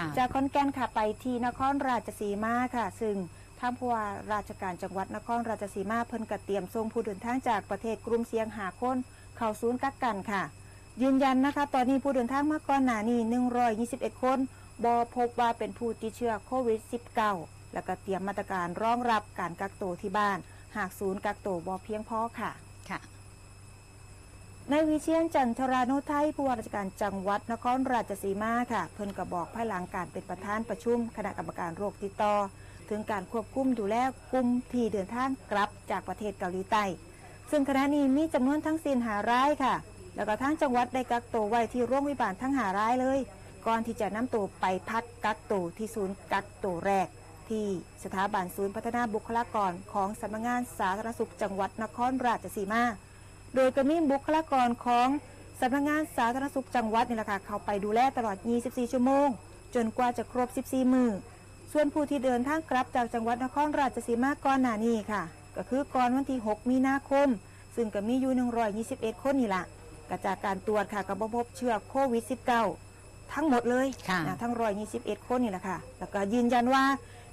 ค่ะจากขอนแก่นค่ะไปที่นครราชสีมาค่ะ ซึ่งทางผู้ว่าราชการจังหวัดนครราชสีมาเพิ่นกระเตรียมส่งผู้เดินทางจากประเทศกลุ่มเสี่ยงหาคนเข้าศูนย์กักกันค่ะ ยืนยันนะคะ ตอนนี้ผู้เดินทางมาก่อนหน้านี้121 คนบ่พบว่าเป็นผู้ติดเชื้อโควิด -19 แล้วก็เตรียมมาตรการรองรับการกักตัวที่บ้าน หากศูนย์กักตัวบ่เพียงพอค่ะค่ะในายวิเชียนจันทรานุไทยผู้ว่าราชการจังหวัดนครราชสีมาค่ะ เพิ่นก็บอกภายหลังการเป็นประธานประชุม คณะกรรมการโรคติดต่อ ถึงการควบคุมดูแลกลุ่มที่เดินทางกลับจากประเทศเกาหลีใต้ ซึ่งขณะนี้มีจำนวนทั้งสิ้นหารายค่ะ แล้วก็ทางจังหวัดได้กักตัวไว้ที่โรงพยาบาลทั้งหารายเลย ก่อนที่จะนำตัวไปพักกักตัวที่ศูนย์กักตัวแรก ที่สถาบันศูนย์พัฒนาบุคลากรของสำนักงานสาธารณสุขจังหวัดนครราชสีมา โดยก็มีบุคลากรของสำนักงานสาธารณสุขจังหวัดนี่แหละค่ะเข้าไปดูแลตลอด 24 ชั่วโมง จนกว่าจะครบ 14 มือส่วนผู้ที่เดินทางกลับจากจังหวัดนครราชสีมาก่อนหน้านี้ค่ะ ก็คือก่อนวันที่ 6 มีนาคม ซึ่งก็มีอยู่ 121 คนนี่ละก็จากการตรวจค่ะก็บ่พบเชื้อโควิด -19 ทั้งหมดเลยค่ะนะทั้ง 121 คนนี่แหละค่ะ แล้วก็ยืนยันว่า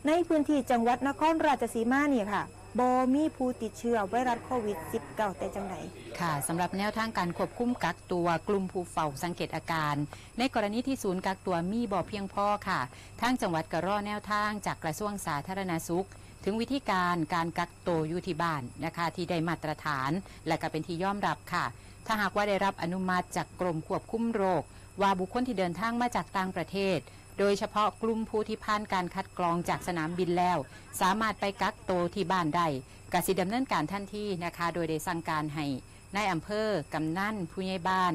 ในพื้นที่จังหวัดนครราชสีมาเนี่ยค่ะ บมีผู้ติดเชื้อไวรัสโควิด -19 แต่จังไดค่ะสำหรับแนวทางการควบคุมกักตัวกลุ่มผู้เฝ้าสังเกตอาการ ในกรณีที่ศูนย์กักตัวมีบ่เพียงพอค่ะทางจังหวัดก็รอแนวทางจากกระทรวงสาธารณสุขถึงวิธีการการกักตัวอยู่ที่บ้านนะคะ ที่ได้มาตรฐาน และก็เป็นที่ยอมรับค่ะ ถ้าหากว่าได้รับอนุมัติจากกรมควบคุมโรค ว่าบุคคลที่เดินทางมาจากต่างประเทศ โดยเฉพาะกลุ่มผู้ที่ผ่านการคัดกรองจากสนามบินแล้ว สามารถไปกักตัวที่บ้านได้กสิดำเนินการทันทีนะคะ โดยได้สั่งการให้นายอำเภอกำนันผู้ใหญ่บ้าน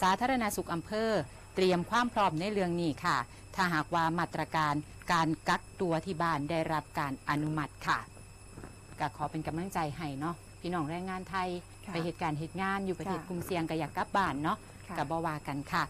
สาธารณสุขอำเภอ เตรียมความพร้อมในเรื่องนี้ค่ะ ถ้าหากว่ามาตรการการกักตัวที่บ้านได้รับการอนุมัติค่ะก็ขอเป็นกำลังใจให้เนาะพี่น้องแรงงานไทยค่ะไปเหตุการณ์เหตุงานอยู่ประเทศค่ะกลุ่มเสี่ยงก็อยากกลับบ้านเนาะค่ะกับบวากันค่ะ